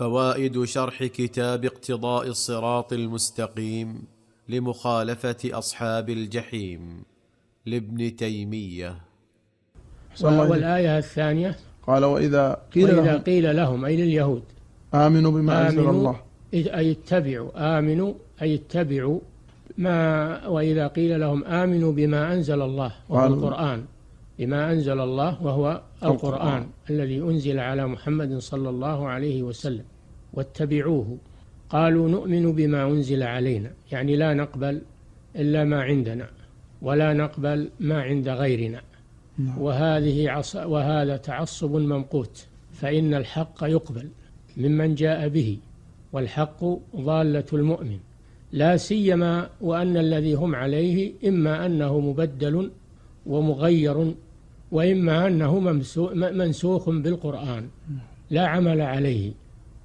فوائد شرح كتاب اقتضاء الصراط المستقيم لمخالفة أصحاب الجحيم لابن تيمية. والآية الثانية. قال وإذا قيل وإذا لهم قيل لهم أي لليهود. آمنوا بما أنزل آمنوا الله أي اتبعوا آمنوا أي اتبعوا ما وإذا قيل لهم آمنوا بما أنزل الله وهو القرآن. بما أنزل الله وهو القرآن. القرآن الذي أنزل على محمد صلى الله عليه وسلم واتبعوه قالوا نؤمن بما أنزل علينا يعني لا نقبل إلا ما عندنا ولا نقبل ما عند غيرنا نعم. وهذه عص وهذا تعصب ممقوت فإن الحق يقبل ممن جاء به والحق ضالة المؤمن لا سيما وأن الذي هم عليه إما أنه مبدل ومغير وإما أنه منسوخ بالقرآن لا عمل عليه.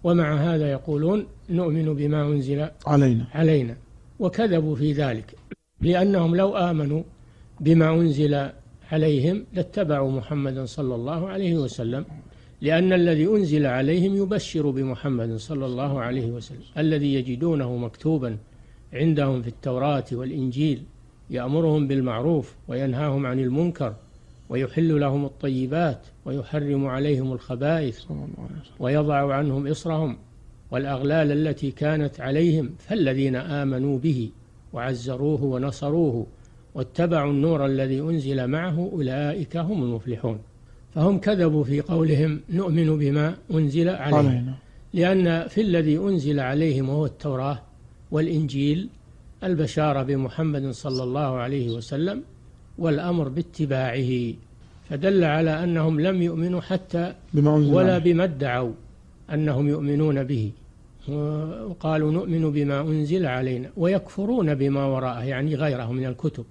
ومع هذا يقولون نؤمن بما أنزل علينا. علينا. وكذبوا في ذلك. لأنهم لو آمنوا بما أنزل عليهم لاتبعوا محمدا صلى الله عليه وسلم. لأن الذي أنزل عليهم يبشر بمحمد صلى الله عليه وسلم. الذي يجدونه مكتوبا عندهم في التوراة والإنجيل. يأمرهم بالمعروف وينهاهم عن المنكر. ويحل لهم الطيبات ويحرم عليهم الخبائث ويضع عنهم إصرهم والأغلال التي كانت عليهم فالذين آمنوا به وعزروه ونصروه واتبعوا النور الذي أنزل معه أولئك هم المفلحون. فهم كذبوا في قولهم نؤمن بما أنزل علينا. لأن في الذي أنزل عليهم وهو التوراة والإنجيل البشارة بمحمد صلى الله عليه وسلم والأمر باتباعه فدل على أنهم لم يؤمنوا حتى بما أنزل ولا. بما ادعوا أنهم يؤمنون به. وقالوا نؤمن بما أنزل علينا ويكفرون بما وراءه يعني غيره من الكتب.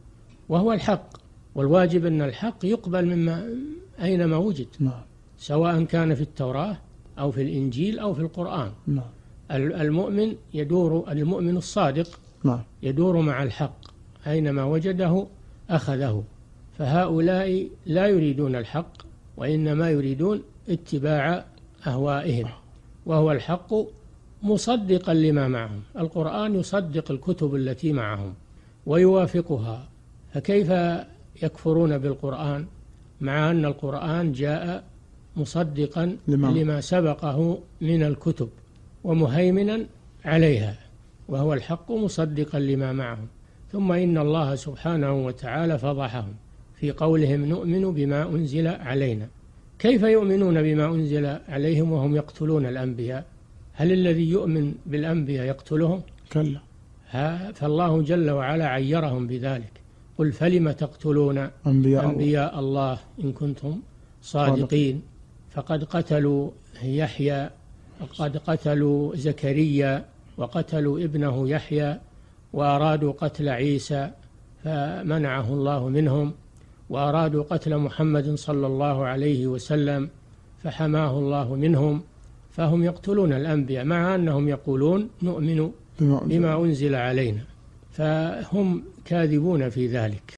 وهو الحق. والواجب أن الحق يقبل مما أينما وجد. نعم. سواء كان في التوراة أو في الإنجيل أو في القرآن. نعم. المؤمن يدور المؤمن الصادق نعم. يدور مع الحق أينما وجده أخذه. فهؤلاء لا يريدون الحق وإنما يريدون اتباع أهوائهم وهو الحق مصدقا لما معهم. القرآن يصدق الكتب التي معهم ويوافقها. فكيف يكفرون بالقرآن مع أن القرآن جاء مصدقا لما- لما سبقه من الكتب ومهيمنا عليها وهو الحق مصدقا لما معهم. ثم إن الله سبحانه وتعالى فضحهم في قولهم نؤمن بما أنزل علينا. كيف يؤمنون بما أنزل عليهم وهم يقتلون الأنبياء؟ هل الذي يؤمن بالأنبياء يقتلهم؟ كلا. ها فالله جل وعلا عيرهم بذلك. قل فلم تقتلون أنبياء الله. أنبياء الله إن كنتم صادقين. فقد قتلوا يحيى وقد قتلوا زكريا وقتلوا ابنه يحيى وأرادوا قتل عيسى فمنعه الله منهم وأرادوا قتل محمد صلى الله عليه وسلم فحماه الله منهم فهم يقتلون الأنبياء مع أنهم يقولون نؤمن بما أنزل. علينا فهم كاذبون في ذلك.